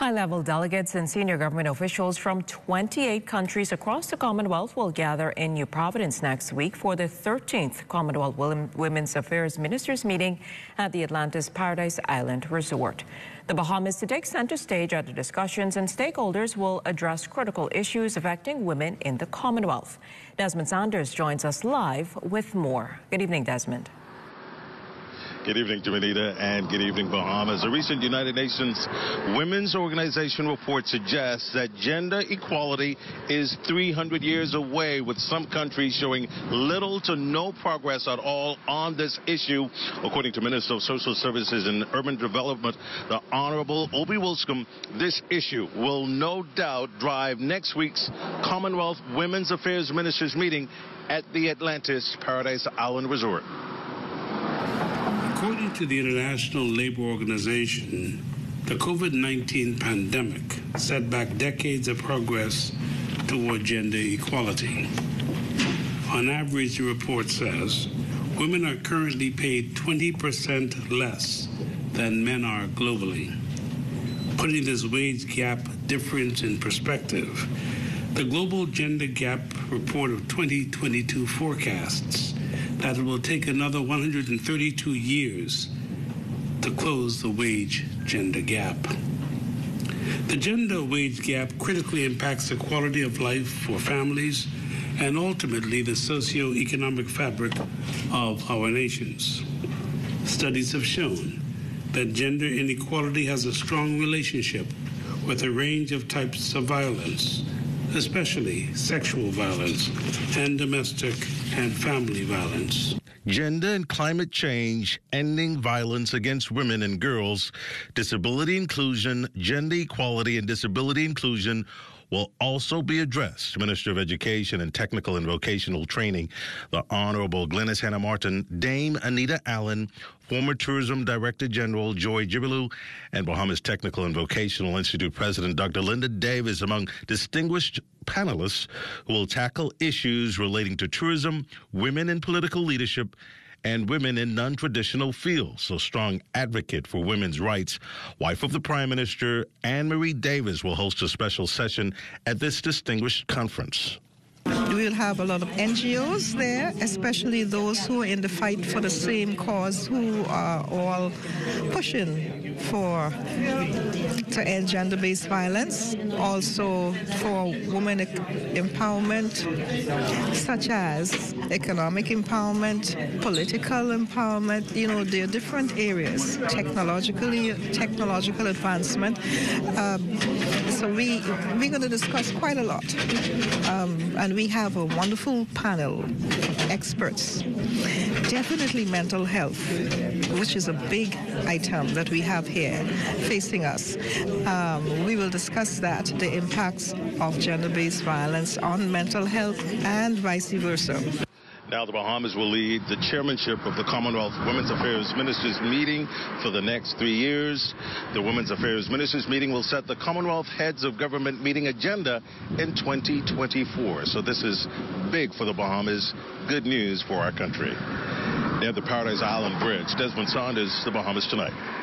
High level delegates and senior government officials from 28 countries across the Commonwealth will gather in New Providence next week for the 13th Commonwealth Women's Affairs Ministers meeting at the Atlantis Paradise Island Resort. The Bahamas to take center stage at the discussions, and stakeholders will address critical issues affecting women in the Commonwealth. Desmond Sanders joins us live with more. Good evening, Desmond. Good evening, Juanita, and good evening, Bahamas. A recent United Nations Women's Organization report suggests that gender equality is 300 years away, with some countries showing little to no progress at all on this issue. According to Minister of Social Services and Urban Development, the Honorable Obie Wilchcombe, this issue will no doubt drive next week's Commonwealth Women's Affairs Ministers meeting at the Atlantis Paradise Island Resort. According to the International Labor Organization, the COVID 19 pandemic set back decades of progress toward gender equality. On average, the report says women are currently paid 20% less than men are globally. Putting this wage gap difference in perspective, the Global Gender Gap Report of 2022 forecasts that it will take another 132 years to close the wage gender gap. The gender wage gap critically impacts the quality of life for families and ultimately the socio-economic fabric of our nations. Studies have shown that gender inequality has a strong relationship with a range of types of violence, especially sexual violence and domestic and family violence. Gender and climate change, ending violence against women and girls, disability inclusion, gender equality, and disability inclusion will also be addressed. Minister of Education and Technical and Vocational Training, the Honorable Glenys Hanna Martin, Dame Anita Allen, former Tourism Director General Joy Jibrilu, and Bahamas Technical and Vocational Institute President Dr. Linda Davis among distinguished panelists who will tackle issues relating to tourism, women in political leadership, and women in non traditional fields. So, strong advocate for women's rights, wife of the Prime Minister, Anne Marie Davis, will host a special session at this distinguished conference. Have a lot of NGOs there, especially those who are in the fight for the same cause, who are all pushing for to end gender-based violence, also for women empowerment, such as economic empowerment, political empowerment. You know, there are different areas, technologically, technological advancement. Um, so we we're going to discuss quite a lot, um, and we have a wonderful panel of experts. Definitely mental health, which is a big item that we have here facing us. Um, we will discuss that, the impacts of gender-based violence on mental health and vice versa. Now the Bahamas will lead the chairmanship of the Commonwealth Women's Affairs Ministers meeting for the next three years. The Women's Affairs Ministers meeting will set the Commonwealth Heads of Government meeting agenda in 2024. So this is big for the Bahamas, good news for our country. Near the Paradise Island Bridge, Desmond Sanders, the Bahamas Tonight.